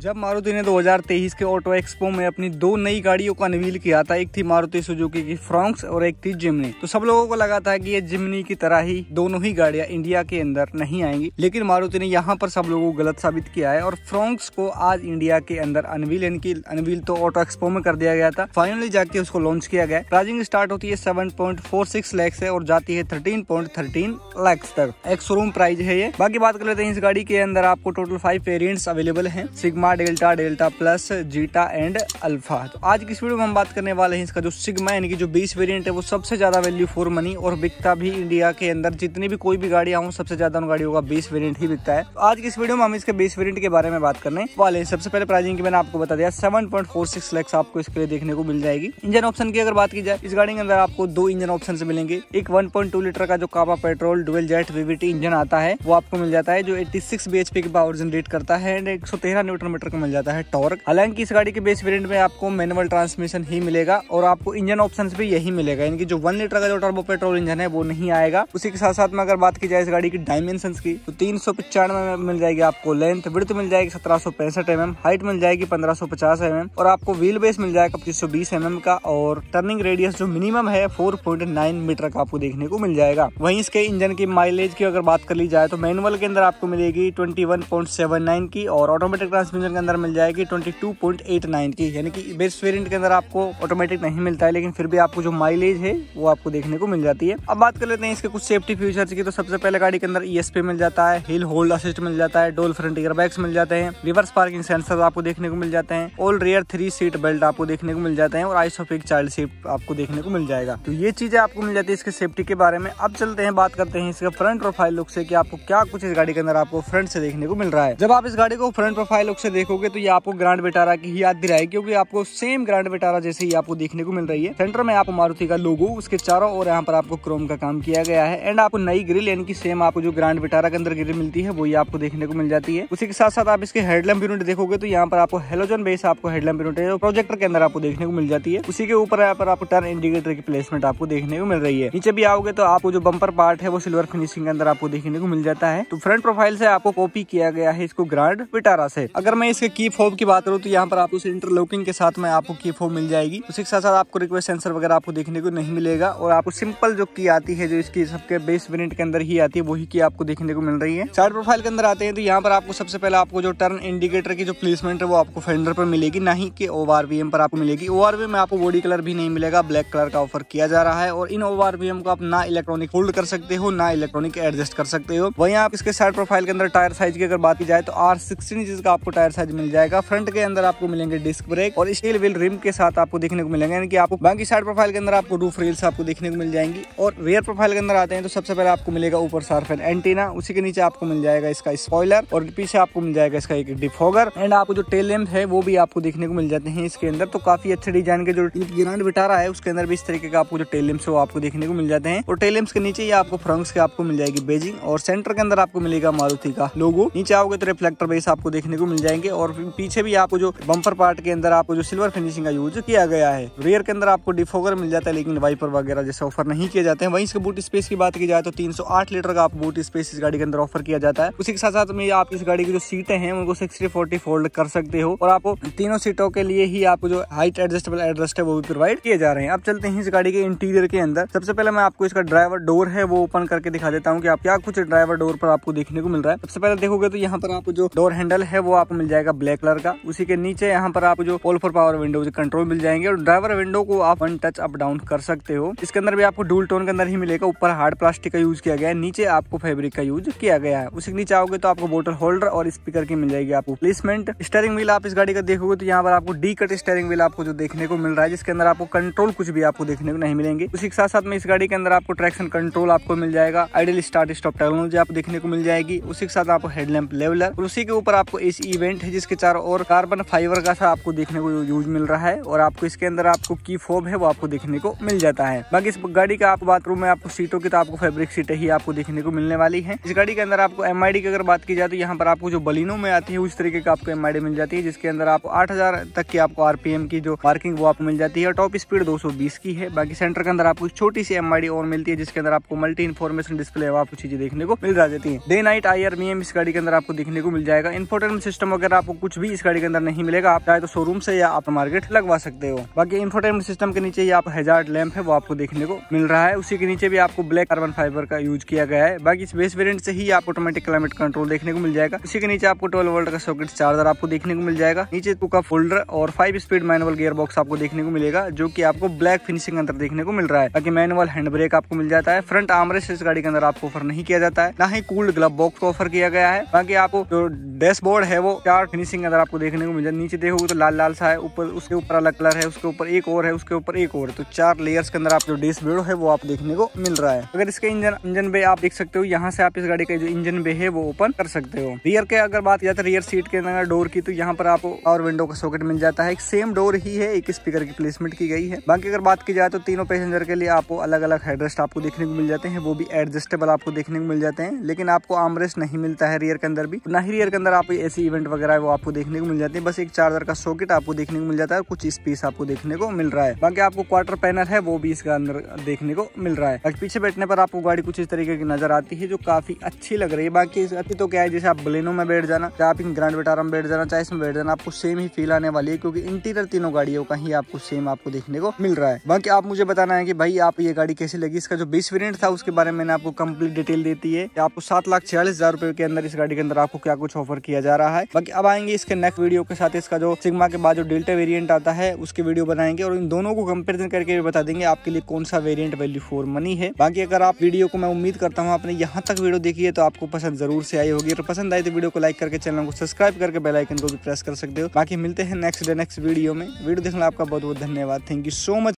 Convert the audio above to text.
जब मारुति ने 2023 के ऑटो एक्सपो में अपनी दो नई गाड़ियों का अनवील किया था, एक थी मारुति सुजुकी की फ्रॉन्क्स और एक थी जिमनी तो सब लोगों को लगा था कि ये जिमनी की तरह ही दोनों ही गाड़ियाँ इंडिया के अंदर नहीं आएँगी। लेकिन मारुति ने यहाँ पर सब लोगों को गलत साबित किया है और फ्रॉन्क्स को आज इंडिया के अंदर अनवील यानी कि अनवील तो ऑटो एक्सपो में कर दिया गया था। फाइनली जाके उसको लॉन्च किया गया। प्राइजिंग स्टार्ट होती है seven point four six lakhs से और जाती है थर्टीन पॉइंट थर्टीन लैक्स तक। एक शोरूम प्राइस है ये। बाकी बात कर लेते हैं, इस गाड़ी के अंदर आपको टोटल फाइव वेरियंट्स अवेलेबल है। Sigma delta delta plus, zeta and alpha. तो आज की इस वीडियो में हम बात करने वाले हैं इसका जो सिग्मा, यानी कि जो बीस वेरिएंट है, वो सबसे ज़्यादा वैल्यू फॉर मनी और बिकता भी इंडिया के अंदर। जितनी भी कोई भी गाड़ी आऊँ, सबसे ज़्यादा उन गाड़ियों का बीस वेरियंट ही बिकता है। तो आज की इस वीडियो में हम इसके बीस वेरियंट के बारे में बात करने वाले हैं। सबसे पहले प्राइसिंग की मैंने आपको बता दिया सेवन पॉइंट आपको इसके लिए देखने को मिल जाएगी। इंजन ऑप्शन की अगर बात की जाए, इस गाड़ी के अंदर आपको दो इंजन ऑप्शन मिलेंगे। एक वन लीटर का जो kappa petrol dual jet VVT engine आता है, वो आपको मिल जाता है, जो एट्टी सिक्स की पावर जनरेट करता है एंड एक सौ तेरह न्यूट्रन मीटर का मिल जाता है टॉर्क। हालाँकि इस गाड़ी के बेस वेरियंट में आपको मैनुअल ट्रांसमिशन ही मिलेगा और आपको इंजन ऑप्शन भी यही मिलेगा। यानी कि जो वन लीटर का जो टर्बो पेट्रोल इंजन है, वो नहीं आएगा। उसी के साथ साथ में अगर बात की जाए इस गाड़ी की डायमेंशन की तो तीन सौ में मिल जाएगी आपको लेंथ विड्थ मिल जाएगी सत्रह सौ पैंसठ एम एम हाइट मिल जाएगी पंद्रह सौ पचास एम एम और आपको व्हील बेस मिल जाएगा पच्चीस सौ बीस एम का और टर्निंग रेडियस जो मिनिमम है फोर पॉइंट नाइन मीटर का आपको देखने को मिल जाएगा। वहीं इसके इंजन की माइलेज की अगर बात कर ली जाए तो मैनुअल के अंदर आपको मिलेगी twenty one point seven nine की और ऑटोमेटिक ट्रांसमिशन के अंदर मिल जाएगी twenty two point eight nine की, यानी कि बेस्ट वेरिएंट के अंदर आपको ऑटोमेटिक नहीं मिलता है, लेकिन फिर भी आपको जो माइलेज है, वो आपको देखने को मिल जाती है। अब बात कर लेते हैं इसके कुछ सेफ्टी फीचर्स की। तो सबसे पहले गाड़ी के अंदर ईएसपी मिल जाता है हिल होल्ड असिस्ट मिल जाता है डोल फ्रंट बैग्स मिल जाते हैं रिवर्स पार्किंग सेंसर आपको देखने को मिल जाते हैं all rear three seat belt आपको देखने को मिल जाते हैं, और आइसोफिक चाइल्ड सीट आपको देखने को मिल जाएगा। तो ये चीज़ें आपको मिल जाती है इसके सेफ्टी के बारे में। अब चलते हैं, बात करते हैं इसके फ्रंट प्रोफ़ाइल लुक से कि आपको क्या कुछ इस गाड़ी के अंदर आपको फ्रंट से देखने को मिल रहा है। जब आप इस गाड़ी को फ्रंट प्रोफ़ाइल लुक से देखोगे तो ये आपको ग्रांड बेटारा की ही याद दिलाएगी, क्योंकि आपको सेम ग्रांड बेटारा जैसे ही आपको देखने को मिल रही है। सेंटर में आपको मारुति का लोगो उसके चारों और यहाँ पर आपको क्रोम का काम किया गया है। एंड आपको नई ग्रिल यानी कि सेम आपको जो ग्रांड बेटारा के अंदर ग्रिल मिलती है, वही आपको देखने को मिल जाती है। उसी के साथ साथ आप इसके हेडलैम्प यूनिट देखोगे तो यहाँ पर आपको हेलोजन बेस आपको हेडलैम्प यूनिट है प्रोजेक्टर के अंदर आपको देखने को मिल जाती है। उसी के ऊपर यहाँ पर आपको टर्न इंडिकेटर की प्लेसमेंट आपको देखने को मिल रही है। नीचे भी आओगे तो आपको जो बंपर पार्ट है, वो सिल्वर फिनिशिंग के अंदर आपको देखने को मिल जाता है। तो फ्रंट प्रोफ़ाइल से आपको कॉपी किया गया है इसको ग्रांड विटारा से। अगर मैं इसके की फोब की बात करूँ तो यहाँ पर आपको इंटरलॉकिंग के साथ में आपको की फोब मिल जाएगी। उसी के साथ साथ आपको रिक्वेस्ट सेंसर वगैरह आपको देखने को नहीं मिलेगा और आपको सिंपल जो की आती है, जो इसकी सबके बेस वेरिएंट के अंदर ही आती है, वही की आपको देखने को मिल रही है। साइड प्रोफ़ाइल के अंदर आते हैं तो यहाँ पर आपको सबसे पहले आपको जो टर्न इंडिकेटर की जो प्लेसमेंट है, वो आपको फेंडर पर मिलेगी, ना ही कि ओआरवीएम पर आपको मिलेगी। ओआरवीएम में आपको बॉडी कलर भी नहीं मिलेगा ब्लैक कलर का ऑफ़र किया जा रहा है और इन ओआरवीएम को आप ना इलेक्ट्रॉनिक होल्ड कर सकते हो, ना इलेक्ट्रॉनिक एडजस्ट कर सकते हो। वहीं आप इसके साइड प्रोफ़ाइल के अंदर टायर साइज़ की अगर बात की जाए तो आर सिक्सटीन का आपको टायर साइज़ मिल जाएगा। फ्रंट के अंदर आपको मिलेंगे डिस्क ब्रेक और स्टील व्हील रिम के साथ आपको देखने को मिलेंगे। यानी कि आपको बाकी साइड प्रोफ़ाइल के अंदर आपको रूफ रील्स आपको देखने को मिल जाएँगी। और रियर प्रोफ़ाइल के अंदर आते हैं तो सबसे पहले आपको मिलेगा ऊपर सार्फेन एंटीना। उसी के नीचे आपको मिल जाएगा इसका स्पॉइलर और पीछे आपको मिल जाएगा इसका एक डिफोगर। एंड आपको जो टेल लैम्प है, वो भी आपको देखने को मिल जाते हैं इसके अंदर। तो काफ़ी अच्छे डिज़ाइन के जो गिरांड बिटारा है, उसके अंदर भी इस तरीके का आपको जो टेल लैम्प है, वो आपको देखने को मिल जाते हैं। और टेल लैम्प के नीचे ही आपको फ्रंक्स के आपको मिल जाएगी बेजिंग और सेंटर के अंदर आपको मिलेगा मारुति का लोगो नीचे आओगे तो रिफ्लेक्टर बेस आपको देखने को मिल जाएँगे। और पीछे भी आपको जो बम्पर पार्ट के अंदर आपको जो सिल्वर फिनिशिंग का यूज़ किया गया है रियर के अंदर आपको डिफोगर मिल जाता है, लेकिन वाइपर वगैरह जैसे ऑफ़र नहीं किए जाते हैं। वहीं इसके बूट स्पेस की बात की जाए तो 308 लीटर का आपको बूट स्पेस इस गाड़ी के अंदर ऑफ़र किया जाता है। उसी के साथ साथ में आप इस गाड़ी की जो सीटें हैं, उनको सिक्सटी फोर्टी फोल्ड कर सकते हो और आपको तीनों सीटों के लिए ही आपको जो हाइट एडजस्टेबल एडजस्ट है, वो भी प्रोवाइड किए जा रहे हैं। अब चलते हैं इस गाड़ी के इंटीरियर के अंदर। सबसे पहले मैं आपको इसका ड्राइवर डोर है, वो ओपन करके दिखा देता हूँ कि आप क्या कुछ ड्राइवर डोर पर आपको देखने को मिल रहा है। सबसे पहले देखोगे तो यहाँ पर आपको जो डोर हैंडल है, वो आपको मिल जाएगा ब्लैक कलर का। उसी के नीचे यहाँ पर आपको जो पोल फॉर पावर विंडो कंट्रोल मिल जाएँगे और ड्राइवर विंडो को आप वन टच अप डाउन कर सकते हो। इसके अंदर भी आपको डूल टोन के अंदर ही मिलेगा। ऊपर हार्ड प्लास्टिक का यूज़ किया गया है। नीचे आपको फेब्रिक का यूज़ किया गया है। उसी के नीचे आओगे तो आपको बोटल होल्डर और स्पीकर की मिल जाएगी आपको प्लेसमेंट स्टेयरिंग व्हील आप इस गाड़ी का देखोगे तो यहाँ पर आपको डी कट स्टेयरिंग व्हील आपको जो देखने को मिल रहा है, जिसके अंदर आपको कंट्रोल कुछ भी आपको देखने को नहीं मिलेंगे। उसी के साथ साथ में इस गाड़ी के अंदर आपको ट्रैक्शन कंट्रोल आपको मिल जाएगा। आइडियल स्टार्ट स्टॉप टेक्नोलॉजी आपको देखने को मिल जाएगी। उसी के साथ आपको हेडलैम्प लेवलर उसी के ऊपर आपको एसी इवेंट है जिसके चारों और कार्बन फाइबर का सा आपको देखने को यूज़ मिल रहा है और आपको इसके अंदर आपको की फोब है वो आपको देखने को मिल जाता है। बाकी इस गाड़ी का आपको बाथरूम में आपको सीटों की तो आपको फेब्रिक सीटें ही आपको देखने को मिलने वाली है। इस गाड़ी के अंदर आपको एमआईडी की अगर बात की जाए तो यहाँ पर आपको जो बलिनो में आती है, उस तरीके का आपको एमआईडी मिल जाती है, जिसके अंदर आपको आठ हज़ार तक की आपको आरपीएम की जो पार्किंग वो आपको मिल जाती है। टॉप स्पीड दो सौ बीस की है। बाकी सेंटर के अंदर आपको छोटी सी एम और मिलती है, जिसके अंदर आपको मल्टी इन्फॉर्मेशन डिस्प्ले आपको चीज़ें देखने को मिल जाती है। डे नाइट आई आर इस गाड़ी के अंदर आपको देखने को मिल जाएगा। इन्फोटेनमेंट सिस्टम वगैरह अगर आपको कुछ भी इस गाड़ी के अंदर नहीं मिलेगा, आप चाहे तो शोरूम से या आप मार्केट लगवा सकते हो। बाकी इन्फोटेनमेंट सिस्टम के नीचे आप हज़ार लैंप है, वो आपको देखने को मिल रहा है। उसी के नीचे भी आपको ब्लैक कार्बन फाइबर का यूज़ किया गया है। बाकी इस बेस वेरियंट से ही आप ऑटोमेटिक क्लाइमेट कंट्रोल देखने को मिल जाएगा। इसी के नीचे आपको ट्वेल्व वोल्ट का सॉकेट चार्जर आपको देखने को मिल जाएगा। नीचे टू का फोल्डर और five speed manual gear box आपको देखने को मिलेगा, जो की आपको ब्लैक फिनिशिंग अंदर देखने को मिल रहा है। बाकी मैनुअल हैंड ब्रेक आपको मिल जाता है। फ्रंट आमरेस इस गाड़ी के अंदर आपको ऑफ़र नहीं किया जाता है। ना ही कूल्ड ग्लब बॉक्स को ऑफ़र किया गया है। बाकी आपको जो डैशबोर्ड है वो फिनिशिंग अगर आपको देखने को मिल जाए, नीचे देखोगे तो लाल लाल सा है, ऊपर उसके ऊपर अलग कलर है, उसके ऊपर एक और है, उसके ऊपर एक और तो चार लेयर्स के अंदर आप जो डैशबोर्ड है, वो आप देखने को मिल रहा है। अगर इसके इंजन इंजन बे आप देख सकते हो, यहाँ से आप इस गाड़ी का जो इंजन बे है, वो ओपन कर सकते हो। रियर के अगर बात किया रियर सीट के अंदर डोर की तो यहाँ पर आपको पावर विंडो का सॉकेट मिल जाता है। सेम डोर ही है, एक स्पीकर की प्लेसमेंट की गई है। बाकी अगर बात की जाए तो तीनों पैसेंजर के लिए आपको अलग अलग हेडरेस्ट आपको देखने को मिल जाते हैं। वो भी एडजस्टेबल आपको देखने को मिल जाते हैं। लेकिन आपको आमरेस्ट नहीं मिलता है रियर के अंदर भी। ना ही रियर के अंदर आप ऐसी इवेंट वगैरह वो आपको देखने को मिल जाते हैं। बस एक चार्जर का सॉकेट आपको देखने को मिल जाता है, कुछ स्पेस आपको देखने को मिल रहा है। बाकी आपको क्वार्टर पैनल है, वो भी इसका अंदर देखने को मिल रहा है। पीछे बैठने पर आपको गाड़ी कुछ इस तरीके की नज़र आती है, जो काफ़ी अच्छी लग रही है। बाकी अति तो क्या है, जैसे आप बलेनो में बैठ जाना चाहे आप ग्रांड बेटारा में बैठ जाना, चाहे इसमें बैठ जाना, आपको सेम ही फील आने वाली है, क्योंकि इंटीरियर तीनों गाड़ियों का ही आपको सेम आपको देखने को मिल रहा है। बाकी आप मुझे बताना है कि भाई, आप ये गाड़ी कैसी लगी? इसका जो बीस वेरियंट था, उसके बारे में आपको कंप्लीट डिटेल देती है। आपको सात लाख छियालीस हज़ार रुपए के अंदर इस गाड़ी के अंदर आपको क्या कुछ ऑफ़र किया जा रहा है? बाकी अब आएँगे इसके नेक्स्ट वीडियो के साथ, इसका जो सिग्मा के बाद जो डेल्टा वेरिएंट आता है, उसके वीडियो बनाएँगे और इन दोनों को कंपेरिजन करके बता देंगे आपके लिए कौन सा वेरियंट वैल्यू फोर मनी है। बाकी अगर आप वीडियो को मैं उम्मीद करता हूँ आपने यहाँ तक वीडियो देखी है तो आपको पसंद ज़रूर से आई होगी। अगर पसंद आई तो वीडियो को लाइक करके चैनल को सब्सक्राइब करके बेलाइकन को भी प्रेस कर सकते हो। बाकी मिलते हैं नेक्स्ट डे नेक्स्ट वीडियो में। वीडियो देखना आपका बहुत बहुत धन्यवाद। Thank you so much